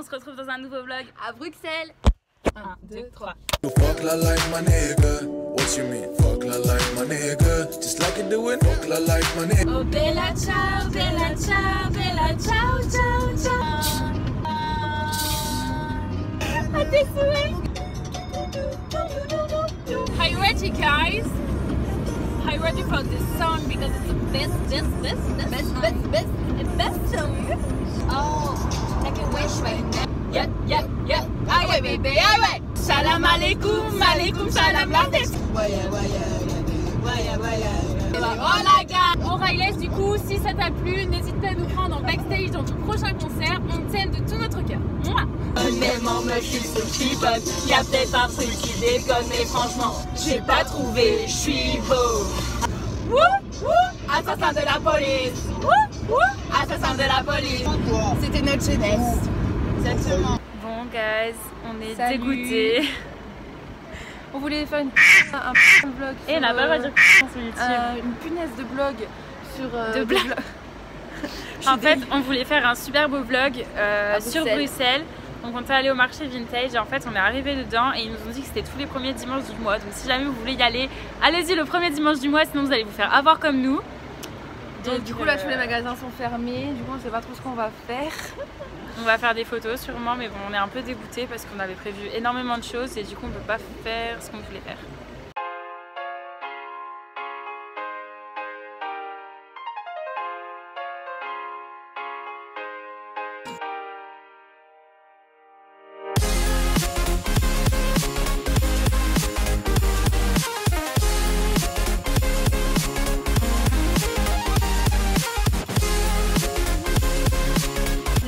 on se retrouve dans un nouveau vlog à Bruxelles. 1, 2, 3. You fuck la like my nigga. What you mean? Fuck la like my nigga? Just like you do it. Fuck la like my nigga. Oh bella ciao, bella ciao, bella ciao, ciao, ciao. Tes souhaits. Are you ready guys? Are you ready for this song? Because it's the best, best, best, best, best, best, best, the best song. Oh, Salam alaikum, alaikum, salam la tête. Oh la gars O'Reilly, du coup, si ça t'a plu, n'hésite pas à nous prendre en backstage dans ton prochain concert. On t'aime de tout notre cœur. Mouah. Honnêtement, me je suis bug. Y'a peut-être un truc qui déconne, mais franchement, j'ai pas trouvé, je suis beau. Wouh, wouh, assassin de la police. Wouh, wouh, assassin de la police. C'était notre jeunesse. Exactement. Bon, guys, on est Salut. dégoûtés. On voulait faire une, un, un vlog. Et sur, on pas le droit de euh, dire euh, une punaise de blog sur. euh, De. En fait, on voulait faire un super beau vlog euh, sur Bruxelles. Bruxelles. Donc on est allé au marché vintage et en fait on est arrivé dedans et ils nous ont dit que c'était tous les premiers dimanches du mois. Donc si jamais vous voulez y aller, allez-y le premier dimanche du mois, sinon vous allez vous faire avoir comme nous. Donc, du coup, là, euh, tous les magasins sont fermés. Du coup, on sait pas trop ce qu'on va faire. on va faire des photos sûrement, mais bon on est un peu dégoûté parce qu'on avait prévu énormément de choses et du coup on peut pas faire ce qu'on voulait faire.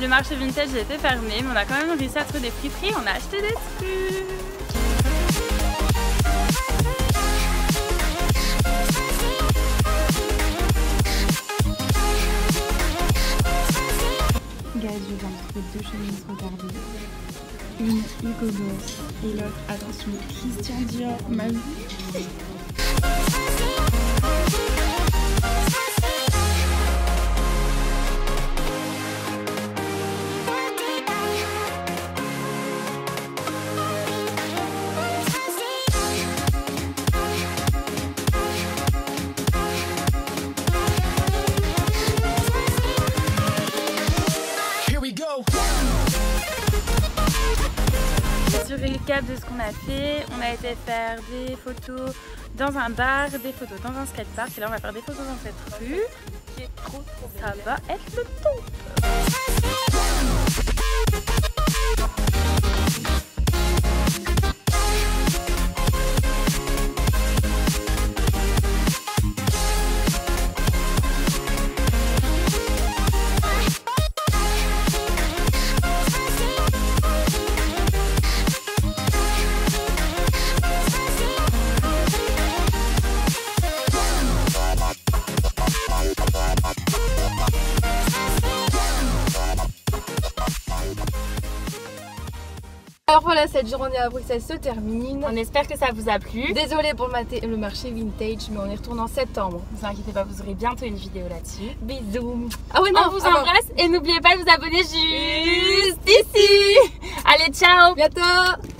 Le marché vintage était fermé, mais on a quand même réussi à trouver des friperies, on a acheté des trucs. Guys, je viens de trouver deux chemises, regardez. Une Hugo Boss et l'autre, attention, Christian Dior, ma vie. Sur récap de ce qu'on a fait, on a été faire des photos dans un bar, des photos dans un skatepark. Et là on va faire des photos dans cette rue. Ça va être le top Alors voilà, cette journée à Bruxelles se termine. On espère que ça vous a plu. Désolée pour le, marché vintage, mais on y retourne en septembre. Ne vous inquiétez pas, vous aurez bientôt une vidéo là-dessus. Bisous. Ah ouais, On vous embrasse et n'oubliez pas de vous abonner juste ici. Allez, ciao Bientôt.